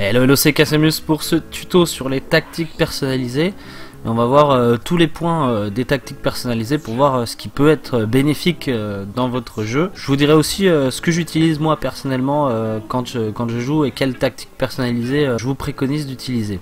Hello, hello, c'est Casamus pour ce tuto sur les tactiques personnalisées. on va voir euh, tous les points euh, des tactiques personnalisées pour voir euh, ce qui peut être bénéfique dans votre jeu. Je vous dirai aussi ce que j'utilise moi personnellement quand, je, quand je joue et quelles tactiques personnalisées je vous préconise d'utiliser.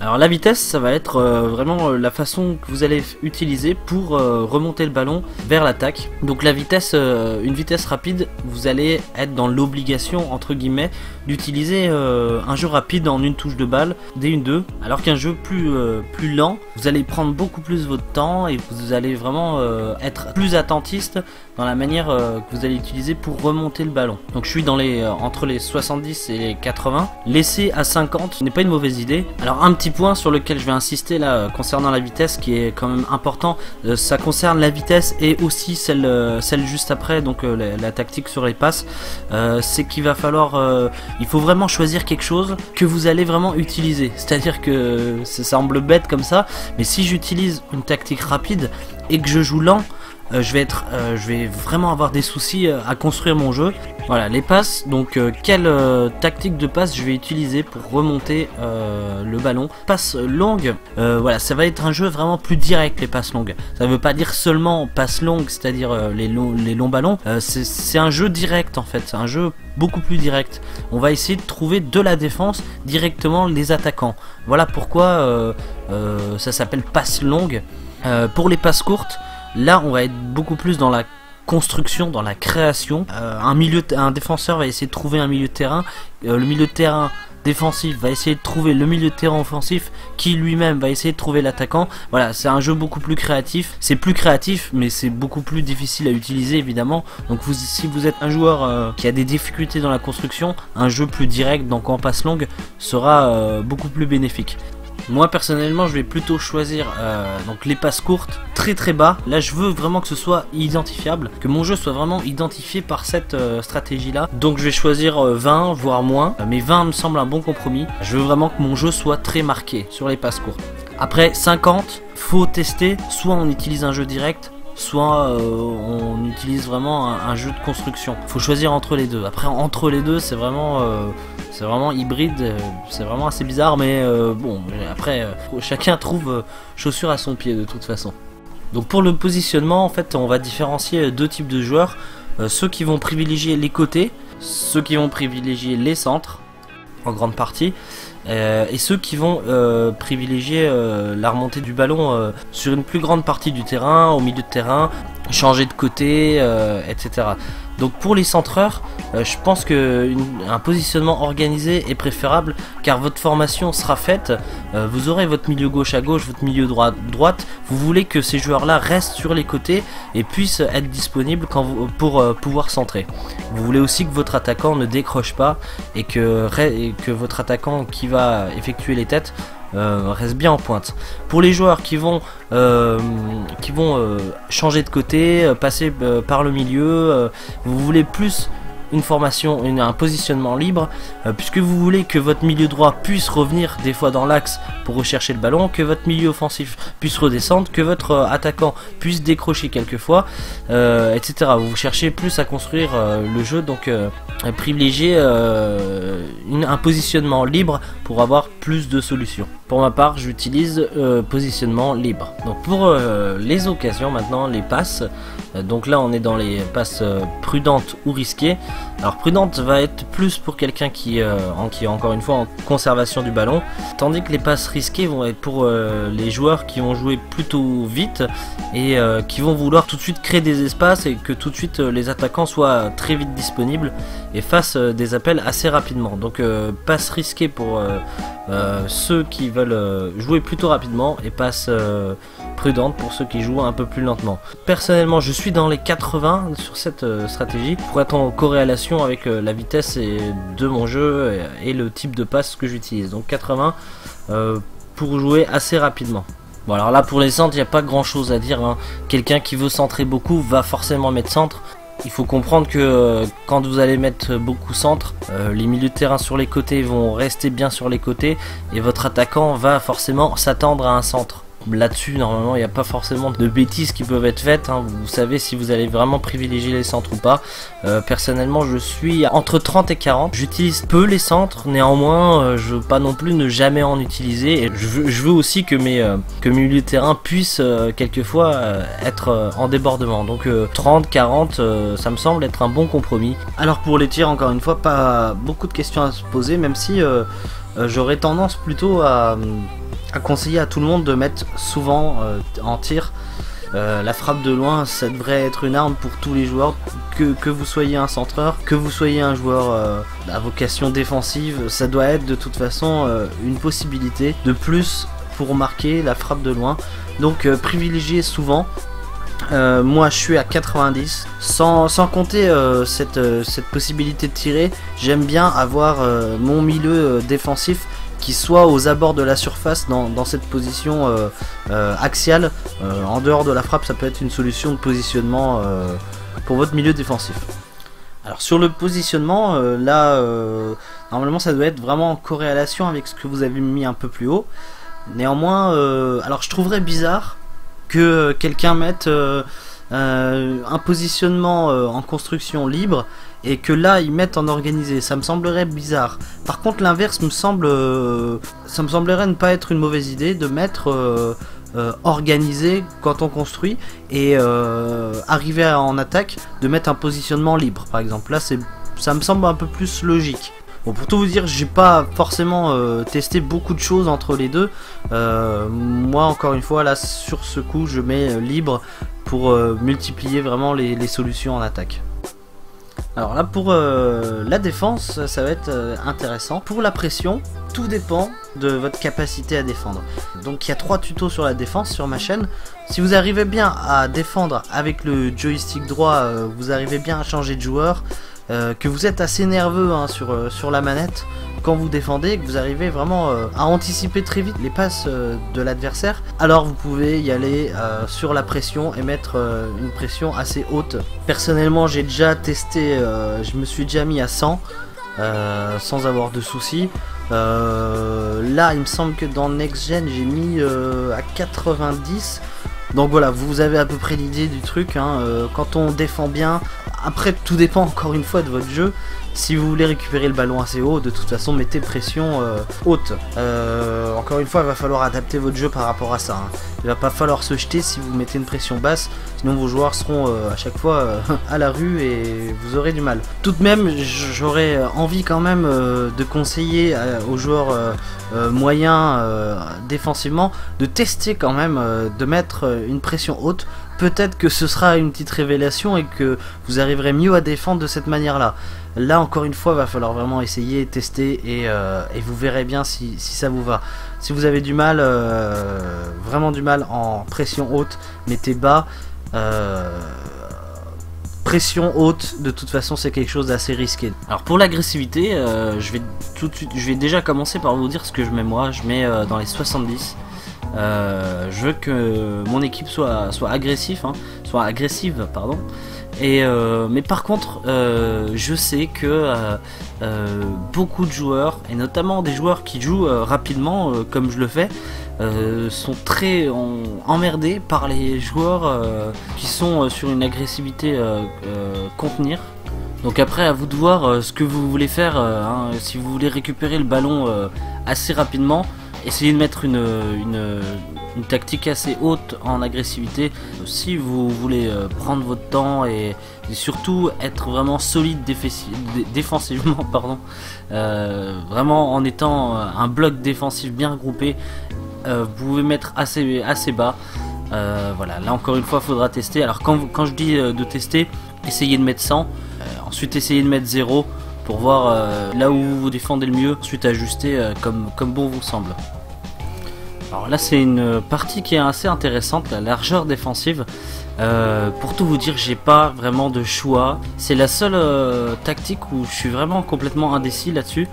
Alors la vitesse, ça va être euh, vraiment euh, la façon que vous allez utiliser pour euh, remonter le ballon vers l'attaque. Donc la vitesse, une vitesse rapide, vous allez être dans l'obligation entre guillemets d'utiliser un jeu rapide en une touche de balle, dès une 2 alors qu'un jeu plus plus lent, vous allez prendre beaucoup plus votre temps et vous allez vraiment être plus attentiste dans la manière que vous allez utiliser pour remonter le ballon. Donc je suis dans les entre les 70 et les 80. Laisser à 50 n'est pas une mauvaise idée. Alors un petit point sur lequel je vais insister là euh, concernant la vitesse qui est quand même important, euh, ça concerne la vitesse et aussi celle, euh, celle juste après, donc la, tactique sur les passes, c'est qu'il va falloir, il faut vraiment choisir quelque chose que vous allez vraiment utiliser. C'est-à-dire que ça semble bête comme ça, mais si j'utilise une tactique rapide et que je joue lent, euh, je vais être, euh, je vais vraiment avoir des soucis euh, à construire mon jeu. Voilà, les passes. Donc, quelle tactique de passe je vais utiliser pour remonter le ballon? Passe longue. voilà, ça va être un jeu vraiment plus direct les passes longues. Ça ne veut pas dire seulement passe longue, c'est-à-dire les, longs, ballons. c'est un jeu direct en fait. C'est un jeu beaucoup plus direct. On va essayer de trouver de la défense directement les attaquants. Voilà pourquoi ça s'appelle passe longue. pour les passes courtes. Là, on va être beaucoup plus dans la construction, dans la création. Euh, un, défenseur va essayer de trouver un milieu de terrain. Euh, le milieu de terrain défensif va essayer de trouver le milieu de terrain offensif qui lui-même va essayer de trouver l'attaquant. Voilà, c'est un jeu beaucoup plus créatif. C'est plus créatif, mais c'est beaucoup plus difficile à utiliser évidemment. Donc si vous êtes un joueur euh, qui a des difficultés dans la construction, un jeu plus direct, donc en passe longue, sera beaucoup plus bénéfique. Moi personnellement je vais plutôt choisir euh, donc les passes courtes très très bas. Là je veux vraiment que ce soit identifiable, que mon jeu soit vraiment identifié par cette euh, stratégie là. Donc je vais choisir 20 euh, voire moins, mais 20 me semble un bon compromis. Je veux vraiment que mon jeu soit très marqué sur les passes courtes. Après 50, faut tester, soit on utilise un jeu direct, soit on utilise vraiment un, jeu de construction. Faut choisir entre les deux. Après entre les deux, c'est vraiment vraiment hybride, euh, c'est vraiment assez bizarre, mais euh, bon, après, euh, chacun trouve chaussure à son pied de toute façon. Donc pour le positionnement, en fait, on va différencier deux types de joueurs. ceux qui vont privilégier les côtés, ceux qui vont privilégier les centres, en grande partie, et ceux qui vont privilégier la remontée du ballon sur une plus grande partie du terrain, au milieu de terrain, changer de côté, etc. Donc pour les centreurs, euh, je pense qu'un positionnement organisé est préférable car votre formation sera faite, euh, vous aurez votre milieu gauche à gauche, votre milieu droit droite, vous voulez que ces joueurs-là restent sur les côtés et puissent être disponibles pour euh, pouvoir centrer. Vous voulez aussi que votre attaquant ne décroche pas et que votre attaquant qui va effectuer les têtes euh, reste bien en pointe. Pour les joueurs qui vont, euh, qui vont euh, changer de côté, passer par le milieu, vous voulez plus une formation, un positionnement libre, euh, puisque vous voulez que votre milieu droit puisse revenir des fois dans l'axe pour rechercher le ballon, que votre milieu offensif puisse redescendre, que votre euh, attaquant puisse décrocher quelquefois, euh, etc. Vous cherchez plus à construire le jeu, donc privilégier un positionnement libre pour avoir plus de solutions. Pour ma part, j'utilise positionnement libre. Donc pour les occasions maintenant, les passes, donc là on est dans les passes prudentes ou risquées. Alors prudente va être plus pour quelqu'un qui, euh, qui est encore une fois en conservation du ballon, tandis que les passes risquées vont être pour euh, les joueurs qui vont jouer plutôt vite et euh, qui vont vouloir tout de suite créer des espaces et que tout de suite les attaquants soient très vite disponibles et fassent des appels assez rapidement. Donc passe risquée pour ceux qui veulent jouer plutôt rapidement et passe prudente pour ceux qui jouent un peu plus lentement. Personnellement, je suis dans les 80 sur cette stratégie pour être en avec euh, la vitesse de mon jeu et, le type de passe que j'utilise. Donc 80 euh, pour jouer assez rapidement. Bon alors là pour les centres il n'y a pas grand chose à dire. Hein. Quelqu'un qui veut centrer beaucoup va forcément mettre centre. Il faut comprendre que euh, quand vous allez mettre beaucoup centre, les milieux de terrain sur les côtés vont rester bien sur les côtés et votre attaquant va forcément s'attendre à un centre. Là-dessus, normalement, il n'y a pas forcément de bêtises qui peuvent être faites. Hein. Vous savez si vous allez vraiment privilégier les centres ou pas. Euh, personnellement, je suis entre 30 et 40. J'utilise peu les centres, néanmoins, euh, je veux pas non plus ne jamais en utiliser. Et je veux, aussi que mes, euh, que mes milieux de terrain puissent quelquefois être en débordement. Donc 30, 40, ça me semble être un bon compromis. Alors pour les tirs, encore une fois, pas beaucoup de questions à se poser, même si j'aurais tendance plutôt à conseiller à tout le monde de mettre souvent euh, en tir. Euh, la frappe de loin, ça devrait être une arme pour tous les joueurs, que, que vous soyez un centreur, que vous soyez un joueur euh, à vocation défensive, ça doit être de toute façon une possibilité de plus pour marquer la frappe de loin. Donc privilégiez souvent. moi je suis à 90 sans, sans compter cette, cette possibilité de tirer j'aime bien avoir mon milieu défensif qui soit aux abords de la surface dans, cette position euh, euh, axiale. Euh, en dehors de la frappe, ça peut être une solution de positionnement pour votre milieu défensif. Alors sur le positionnement, là, normalement ça doit être vraiment en corrélation avec ce que vous avez mis un peu plus haut. Néanmoins, alors je trouverais bizarre que quelqu'un mette un positionnement en construction libre et que là ils mettent en organisé. Ça me semblerait bizarre. Par contre, l'inverse me semble, euh, ça me semblerait ne pas être une mauvaise idée de mettre euh, euh, organisé quand on construit et arriver en attaque de mettre un positionnement libre. Par exemple, là c'est, ça me semble un peu plus logique. Bon, pour tout vous dire, j'ai pas forcément testé beaucoup de choses entre les deux. moi, encore une fois, là, sur ce coup, je mets libre pour multiplier vraiment les solutions en attaque. Alors là pour euh, la défense ça va être euh, intéressant. Pour la pression, tout dépend de votre capacité à défendre. Donc il y a trois tutos sur la défense sur ma chaîne. Si vous arrivez bien à défendre avec le joystick droit, euh, vous arrivez bien à changer de joueur, que vous êtes assez nerveux hein, sur, sur la manette, quand vous défendez, que vous arrivez vraiment euh, à anticiper très vite les passes euh, de l'adversaire, alors vous pouvez y aller euh, sur la pression et mettre une pression assez haute. Personnellement, j'ai déjà testé, je me suis déjà mis à 100 sans avoir de soucis. là, il me semble que dans Next Gen, j'ai mis à 90. Donc voilà, vous avez à peu près l'idée du truc. Hein, quand on défend bien, après tout dépend encore une fois de votre jeu. Si vous voulez récupérer le ballon assez haut, de toute façon, mettez pression euh, haute. Euh, encore une fois, il va falloir adapter votre jeu par rapport à ça. Hein. Il va pas falloir se jeter si vous mettez une pression basse, sinon vos joueurs seront euh, à chaque fois à la rue et vous aurez du mal. Tout de même, j'aurais envie quand même de conseiller aux joueurs moyens défensivement de tester quand même, de mettre une pression haute peut-être que ce sera une petite révélation et que vous arriverez mieux à défendre de cette manière-là. Là, encore une fois, va falloir vraiment essayer, tester et, euh, vous verrez bien si, ça vous va. Si vous avez du mal, euh, vraiment du mal en pression haute, mettez bas. Euh, pression haute, de toute façon, c'est quelque chose d'assez risqué. Alors pour l'agressivité, je vais tout de suite, je vais déjà commencer par vous dire ce que je mets moi. Je mets dans les 70. Euh, je veux que mon équipe soit, soit agressif, hein, soit agressive, pardon. Et euh, mais par contre, euh, je sais que beaucoup de joueurs, et notamment des joueurs qui jouent rapidement, comme je le fais, sont très emmerdés par les joueurs qui sont sur une agressivité contenir. Donc après, à vous de voir ce que vous voulez faire. Hein. si vous voulez récupérer le ballon assez rapidement, essayez de mettre une, tactique assez haute en agressivité. Si vous voulez euh, prendre votre temps et, surtout être vraiment solide défensivement, euh, vraiment en étant euh, un bloc défensif bien groupé, vous pouvez mettre assez, assez bas. voilà, là encore une fois, il faudra tester. Alors quand, quand je dis de tester, essayez de mettre 100, ensuite essayez de mettre 0 pour voir là où vous défendez le mieux, ensuite ajuster comme, comme bon vous semble. Alors là c'est une partie qui est assez intéressante, la largeur défensive. Euh, pour tout vous dire, j'ai pas vraiment de choix. C'est la seule euh, tactique où je suis vraiment complètement indécis là-dessus,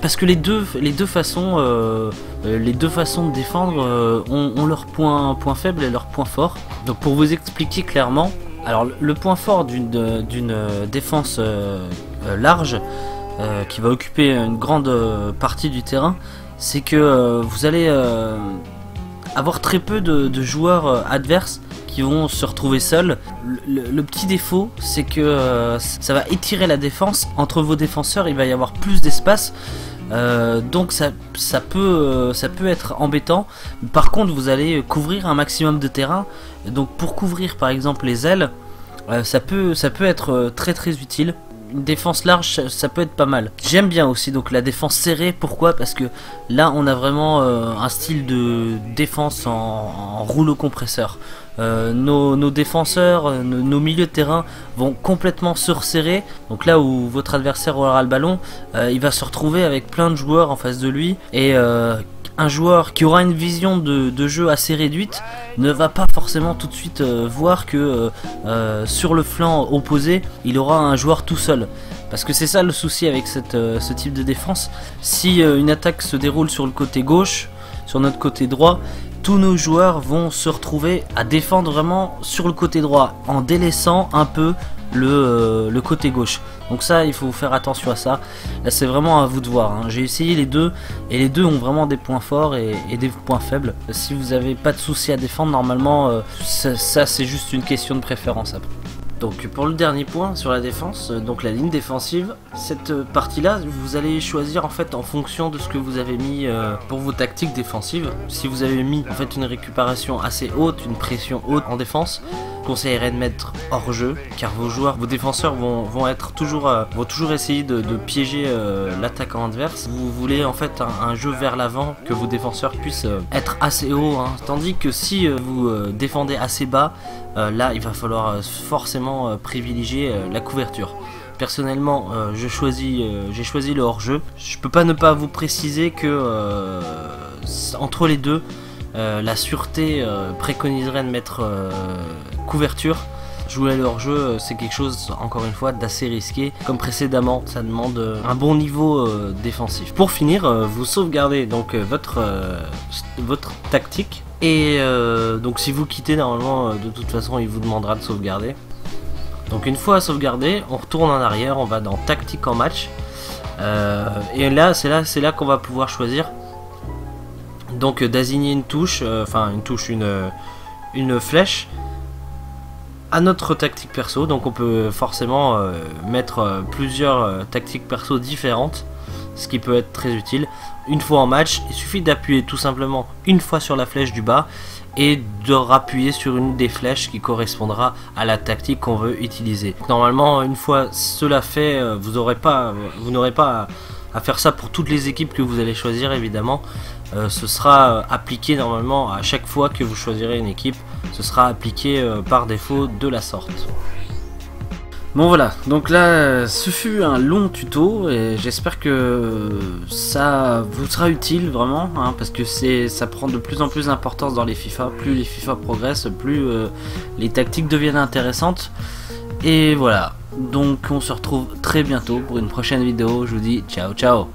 parce que les deux, les deux façons, euh, les deux façons de défendre ont, leur point, point faible et leur point fort. Donc pour vous expliquer clairement, alors le point fort d'une d'une défense large qui va occuper une grande partie du terrain, c'est que euh, vous allez euh, avoir très peu de, joueurs adverses qui vont se retrouver seuls. Le, petit défaut, c'est que ça va étirer la défense. Entre vos défenseurs, il va y avoir plus d'espace. Donc ça, ça, peut, être embêtant. Par contre, vous allez couvrir un maximum de terrain. Donc pour couvrir par exemple les ailes, ça, peut, ça peut être très très utile une défense large, ça, peut être pas mal. J'aime bien aussi donc la défense serrée. Pourquoi? Parce que là, on a vraiment euh, un style de défense en, rouleau compresseur. Euh, nos, défenseurs, euh, nos, milieux de terrain vont complètement se resserrer. Donc là où votre adversaire aura le ballon, il va se retrouver avec plein de joueurs en face de lui et un joueur qui aura une vision de, jeu assez réduite ne va pas forcément tout de suite euh, voir que euh, euh, sur le flanc opposé, il aura un joueur tout seul. Parce que c'est ça le souci avec ce type de défense. Si une attaque se déroule sur le côté gauche, sur notre côté droit, tous nos joueurs vont se retrouver à défendre vraiment sur le côté droit en délaissant un peu le, le côté gauche. Donc ça, il faut faire attention à ça. Là, c'est vraiment à vous de voir. Hein. J'ai essayé les deux et les deux ont vraiment des points forts et, des points faibles. Si vous n'avez pas de soucis à défendre, normalement, euh, ça, c'est juste une question de préférence. Donc pour le dernier point sur la défense, euh, donc la ligne défensive, cette euh, partie-là, vous allez choisir en fait en fonction de ce que vous avez mis pour vos tactiques défensives. Si vous avez mis en fait une récupération assez haute, une pression haute en défense, conseillerais de mettre hors jeu car vos joueurs, vos défenseurs vont, toujours, euh, essayer de, piéger euh, l'attaquant adverse. Vous voulez en fait un, jeu vers l'avant que vos défenseurs puissent euh, être assez haut, hein. tandis que si vous défendez assez bas, là il va falloir forcément privilégier la couverture. Personnellement, choisis, j'ai choisi le hors-jeu. Je peux pas ne pas vous préciser que entre les deux, la sûreté préconiserait de mettre couverture. Jouer à leur jeu, euh, c'est quelque chose, encore une fois, d'assez risqué. Comme précédemment, ça demande euh, un bon niveau euh, défensif. Pour finir, vous sauvegardez donc votre, votre tactique. Et donc si vous quittez, normalement, de toute façon, il vous demandera de sauvegarder. Donc une fois sauvegarder, on retourne en arrière, on va dans tactique en match. et là, c'est là, c'est là qu'on va pouvoir choisir. Donc d'assigner une touche, enfin une touche, une, une flèche à notre tactique perso. Donc on peut forcément euh, mettre euh, plusieurs euh, tactiques perso différentes, ce qui peut être très utile. Une fois en match, il suffit d'appuyer tout simplement une fois sur la flèche du bas et de rappuyer sur une des flèches qui correspondra à la tactique qu'on veut utiliser. Normalement, une fois cela fait, vous n'aurez pas, vous n'aurez pas à faire ça pour toutes les équipes que vous allez choisir évidemment. Euh, ce sera euh, appliqué normalement à chaque fois que vous choisirez une équipe, ce sera appliqué euh, par défaut de la sorte. Bon voilà, donc là ce fut un long tuto et j'espère que ça vous sera utile vraiment hein, parce que ça prend de plus en plus d'importance dans les FIFA, plus les FIFA progressent, plus les tactiques deviennent intéressantes. Et voilà, donc on se retrouve très bientôt pour une prochaine vidéo, je vous dis ciao ciao